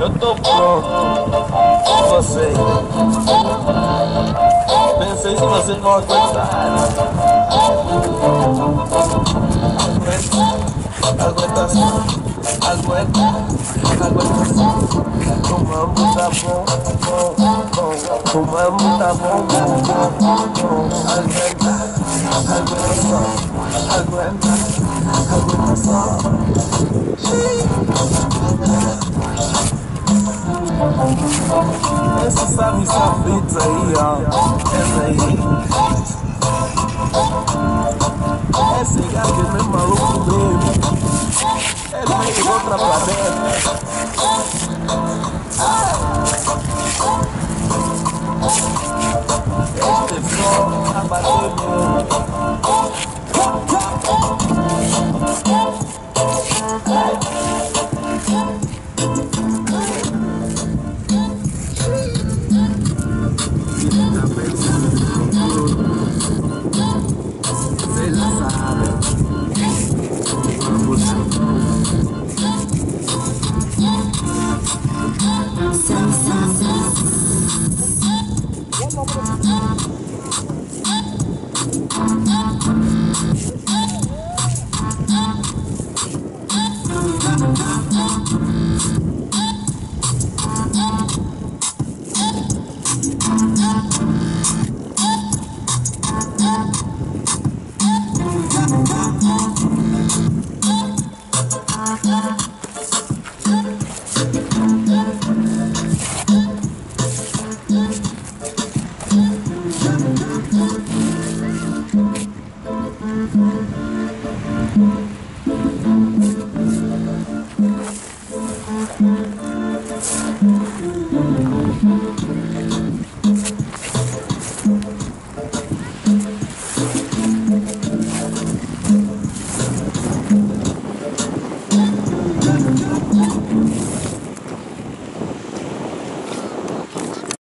Eu tô pronto você. Pensei se você não aguentar Aguenta assim, aguenta, aguenta assim. Tomamos tá bom, bom, bom. Tomamos tá bom, bom, bom, bom. Aguenta, aguenta só, aguenta, aguenta só. Sabe sabidos aí, ó. Essa aí. up a bit.